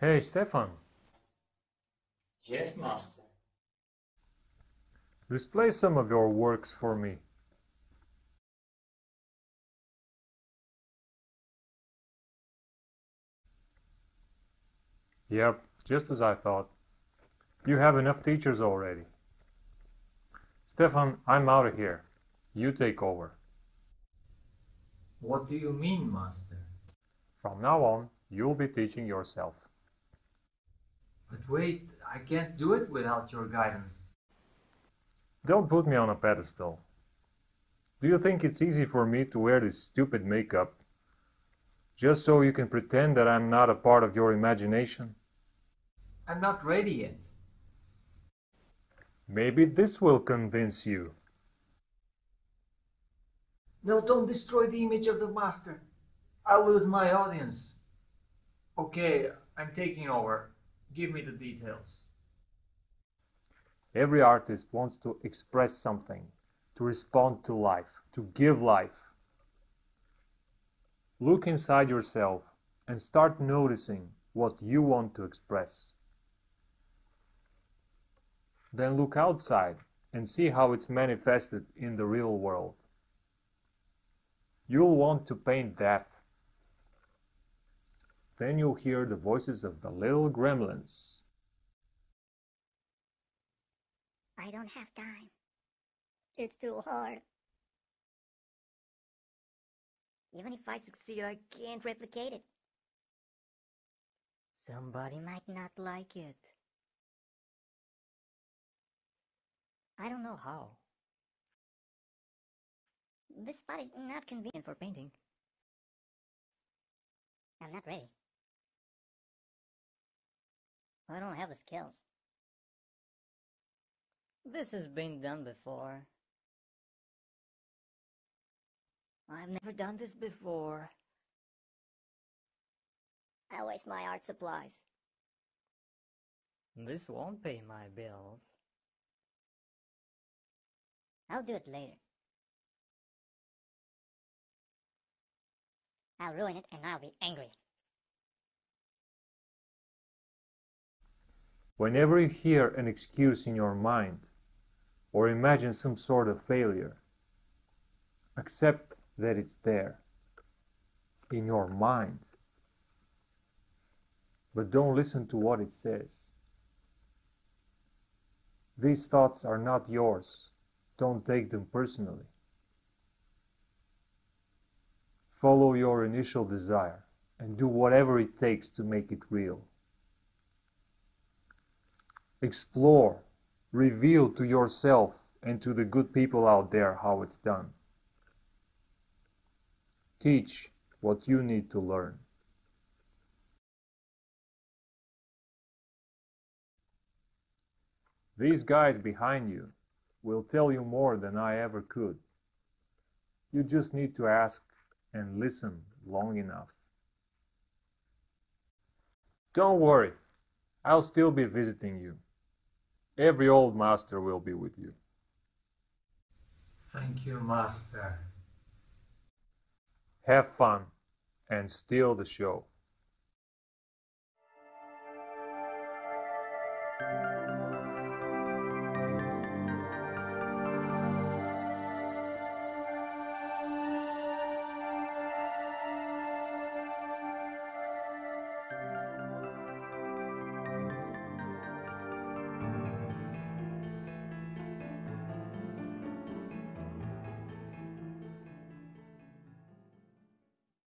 Hey, Stefan, Yes, master. display some of your works for me. Yep, just as I thought. You have enough teachers already. Stefan, I'm out of here. You take over. What do you mean, master? From now on, you'll be teaching yourself. Wait, I can't do it without your guidance. Don't put me on a pedestal. Do you think it's easy for me to wear this stupid makeup just so you can pretend that I'm not a part of your imagination? I'm not ready yet. Maybe this will convince you. No, don't destroy the image of the master. I'll lose my audience. Okay, I'm taking over. Give me the details. Every artist wants to express something, to respond to life, to give life. Look inside yourself and start noticing what you want to express. Then look outside and see how it's manifested in the real world. You'll want to paint that. Then you'll hear the voices of the little gremlins. I don't have time. It's too hard. Even if I succeed, I can't replicate it. Somebody might not like it. I don't know how. This spot is not convenient for painting. I'm not ready. I don't have the skills. This has been done before. I've never done this before. I waste my art supplies. This won't pay my bills. I'll do it later. I'll ruin it and I'll be angry. Whenever you hear an excuse in your mind or imagine some sort of failure, accept that it's there in your mind. But don't listen to what it says. These thoughts are not yours. Don't take them personally. Follow your initial desire and do whatever it takes to make it real. Explore, reveal to yourself and to the good people out there how it's done. Teach what you need to learn. These guys behind you will tell you more than I ever could. You just need to ask and listen long enough. Don't worry, I'll still be visiting you. Every old master will be with you. Thank you, master. Have fun and steal the show.